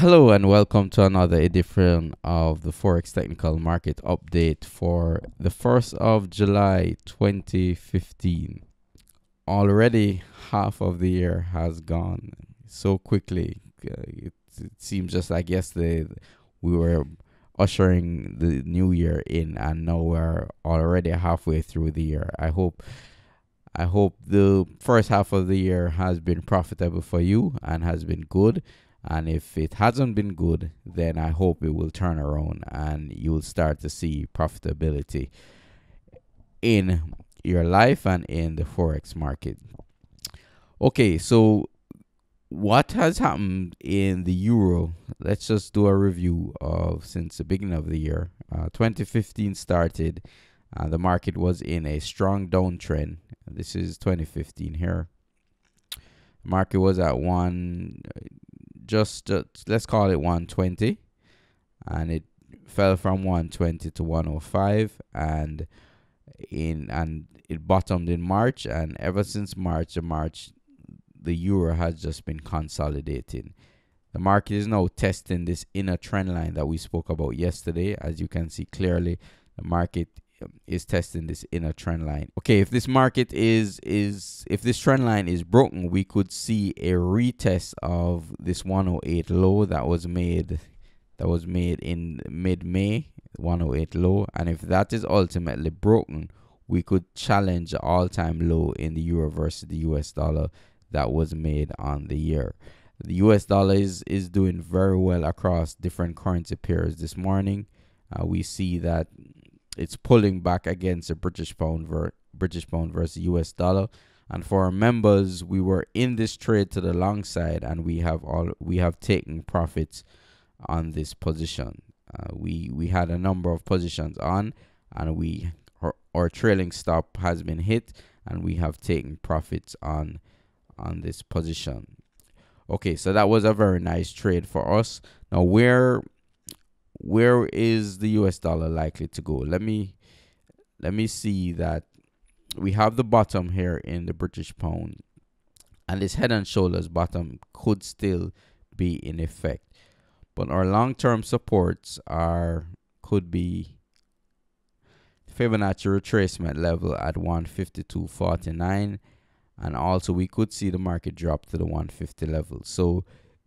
Hello and welcome to another edition of the Forex Technical Market Update for the 1st of July 2015. Already half of the year has gone so quickly. Uh, it, it seems just like yesterday we were ushering the new year in and now we're already halfway through the year. I hope I hope the first half of the year has been profitable for you and has been good and if it hasn't been good, then I hope it will turn around and you'll start to see profitability in your life and in the forex market. Okay, so what has happened in the euro? Let's just do a review of since the beginning of the year. Uh, 2015 started, and uh, the market was in a strong downtrend. This is 2015 here. Market was at one just uh, let's call it 120 and it fell from 120 to 105 and in and it bottomed in March. And ever since March to March the euro has just been consolidating. The market is now testing this inner trend line that we spoke about yesterday. As you can see clearly the market is testing this inner trend line. Okay, if this market is is if this trend line is broken, we could see a retest of this 108 low that was made that was made in mid-May, 108 low, and if that is ultimately broken, we could challenge all-time low in the euro versus the US dollar that was made on the year. The US dollar is is doing very well across different currency pairs this morning. Uh, we see that it's pulling back against the British pound ver- British pound versus US dollar. And for our members, we were in this trade to the long side, and we have all we have taken profits on this position. Uh, we we had a number of positions on, and we our, our trailing stop has been hit, and we have taken profits on on this position. Okay, so that was a very nice trade for us. Now where where is the US dollar likely to go? Let me let me see that we have the bottom here in the British pound and this head and shoulders bottom could still be in effect. But our long-term supports are could be Fibonacci retracement level at 152.49 and also we could see the market drop to the 150 level. So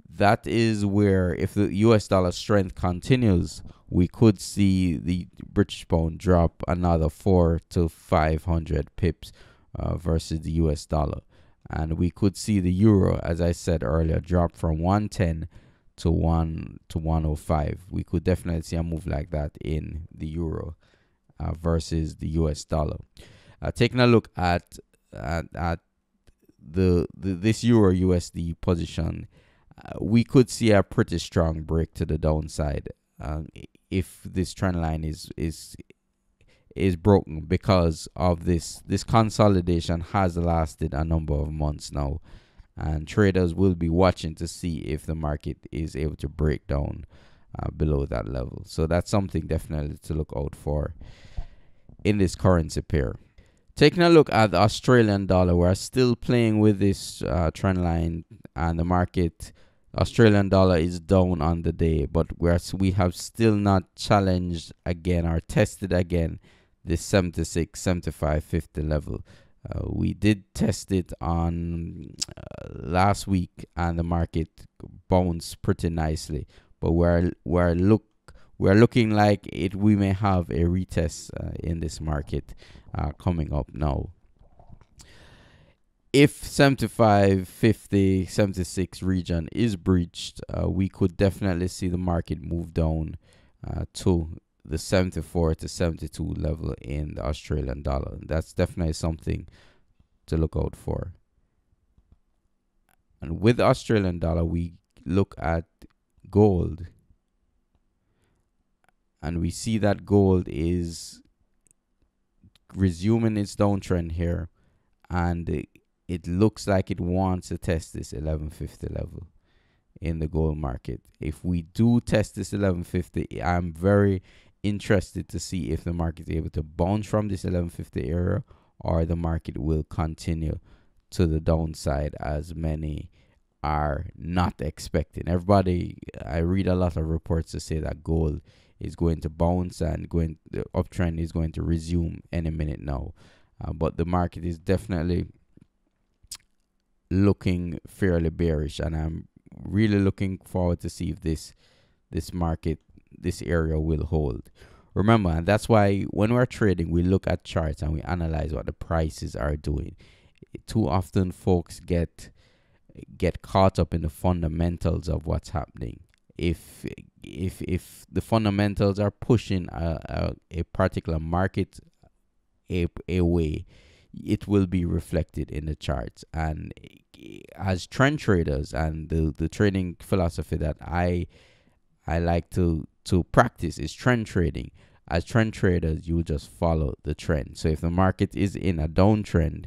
that is where if the US dollar strength continues, we could see the British pound drop another 4 to 500 pips uh, versus the US dollar. And we could see the euro, as I said earlier, drop from 110 to 1 to 105. We could definitely see a move like that in the euro uh, versus the US dollar. Uh, taking a look at at, at the, the this euro USD position uh, we could see a pretty strong break to the downside um, if this trend line is is is broken because of this this consolidation has lasted a number of months now. And traders will be watching to see if the market is able to break down uh, below that level. So that's something definitely to look out for in this currency pair taking a look at the australian dollar we're still playing with this uh, trend line and the market Australian dollar is down on the day, but we're, we have still not challenged again or tested again the 76, 75, 50 level. Uh, we did test it on uh, last week and the market bounced pretty nicely, but we're we're look we're looking like it we may have a retest uh, in this market uh, coming up now if 75, 50, 76 region is breached, uh, we could definitely see the market move down uh, to the 74 to 72 level in the Australian dollar. That's definitely something to look out for. And with the Australian dollar, we look at gold. And we see that gold is resuming its downtrend here. And it looks like it wants to test this 1150 level in the gold market. If we do test this 1150, I'm very interested to see if the market is able to bounce from this 1150 area or the market will continue to the downside as many are not expecting. Everybody, I read a lot of reports to say that gold is going to bounce and going the uptrend is going to resume any minute now. Uh, but the market is definitely looking fairly bearish, and I'm really looking forward to see if this this market this area will hold. Remember, and that's why when we're trading, we look at charts and we analyze what the prices are doing. Too often, folks get get caught up in the fundamentals of what's happening. If if if the fundamentals are pushing a, a, a particular market a, a way, it will be reflected in the charts. And eh, as trend traders, and the the trading philosophy that I I like to to practice is trend trading. As trend traders, you just follow the trend. So if the market is in a downtrend,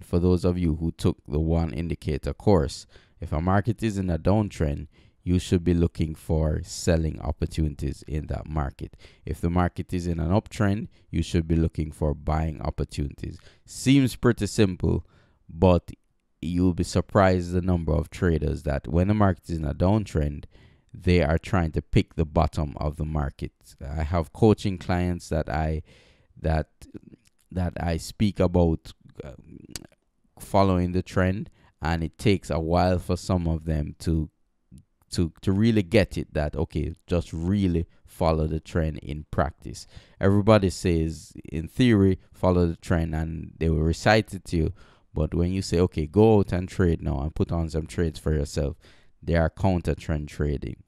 for those of you who took the one indicator course, if a market is in a downtrend, you should be looking for selling opportunities in that market. If the market is in an uptrend, you should be looking for buying opportunities. Seems pretty simple, but you'll be surprised the number of traders that when the market is in a downtrend, they are trying to pick the bottom of the market. I have coaching clients that I that that I speak about uh, following the trend and it takes a while for some of them to to to really get it that okay just really follow the trend in practice. Everybody says in theory follow the trend and they will recite it to you. But when you say okay go out and trade now and put on some trades for yourself they are counter trend trading.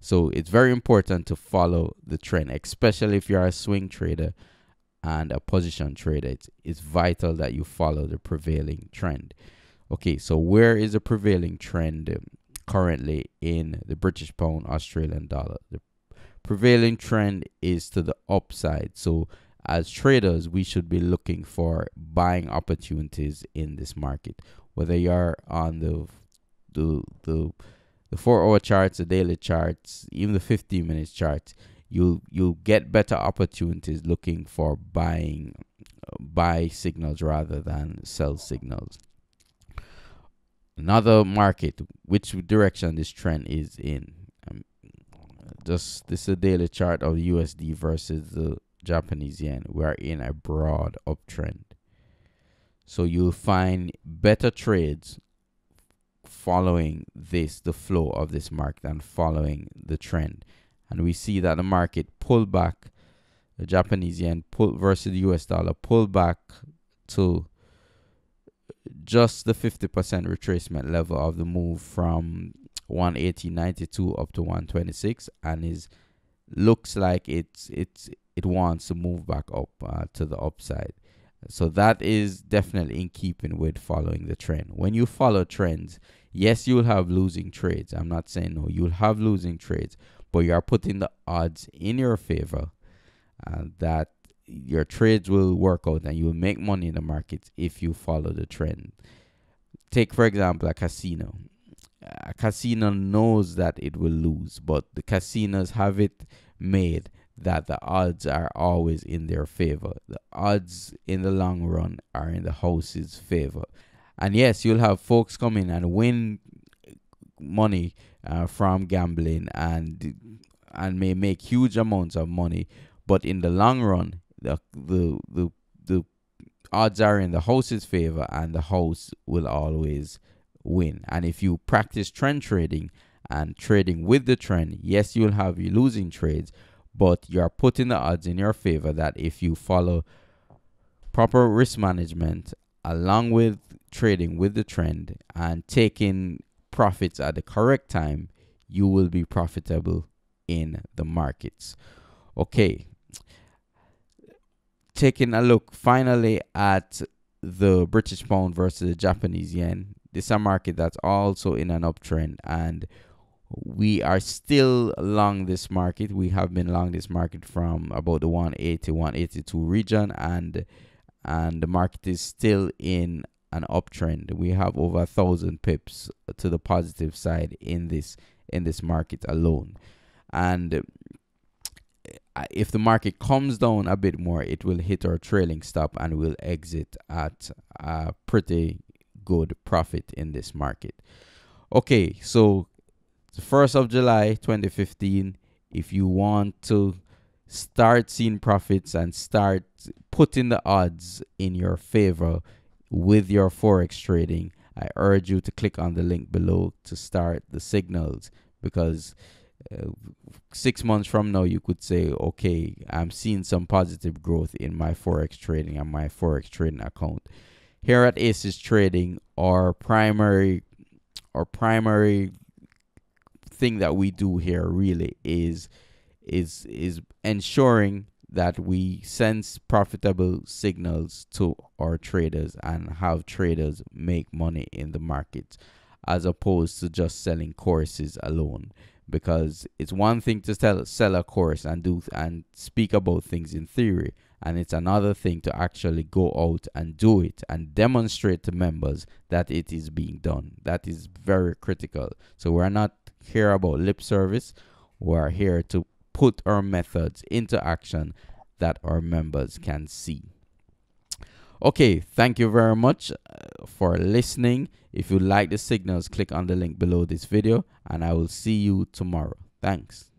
So it's very important to follow the trend especially if you are a swing trader and a position trader. It's, it's vital that you follow the prevailing trend. Okay so where is the prevailing trend currently in the British pound, Australian dollar. The prevailing trend is to the upside. So, as traders, we should be looking for buying opportunities in this market. Whether you're on the the the the four hour charts, the daily charts, even the 15 minutes charts, you'll you'll get better opportunities looking for buying uh, buy signals rather than sell signals another market which direction this trend is in? Um, just this is a daily chart of the usd versus the japanese yen. We are in a broad uptrend. So you'll find better trades following this the flow of this market and following the trend. And we see that the market pulled back the japanese yen pull versus the us dollar pulled back to just the 50% retracement level of the move from 180.92 up to 126 and is looks like it's it's it wants to move back up uh, to the upside. So that is definitely in keeping with following the trend. When you follow trends yes you'll have losing trades. I'm not saying no you'll have losing trades but you are putting the odds in your favor uh, that your trades will work out and you will make money in the markets if you follow the trend. Take, for example, a casino. A casino knows that it will lose, but the casinos have it made that the odds are always in their favor. The odds in the long run are in the house's favor. And yes, you'll have folks come in and win money uh, from gambling and and may make huge amounts of money, but in the long run, the the the the odds are in the host's favor and the host will always win. And if you practice trend trading and trading with the trend, yes, you'll have you losing trades, but you're putting the odds in your favor that if you follow proper risk management along with trading with the trend and taking profits at the correct time, you will be profitable in the markets. Okay, taking a look finally at the British pound versus the Japanese yen. This is a market that's also in an uptrend, and we are still long this market. We have been long this market from about the 180 182 region, and and the market is still in an uptrend. We have over a thousand pips to the positive side in this in this market alone, and if the market comes down a bit more, it will hit our trailing stop and will exit at a pretty good profit in this market. Okay, so the 1st of July 2015, if you want to start seeing profits and start putting the odds in your favor with your forex trading, I urge you to click on the link below to start the signals because six months from now you could say okay i'm seeing some positive growth in my forex trading and my forex trading account. Here at aces trading our primary our primary thing that we do here really is is is ensuring that we send profitable signals to our traders and have traders make money in the market as opposed to just selling courses alone because it's one thing to sell sell a course and do and speak about things in theory and it's another thing to actually go out and do it and demonstrate to members that it is being done. That is very critical. So we're not here about lip service. We're here to put our methods into action that our members can see Okay, thank you very much uh, for listening. If you like the signals, click on the link below this video and I will see you tomorrow. Thanks.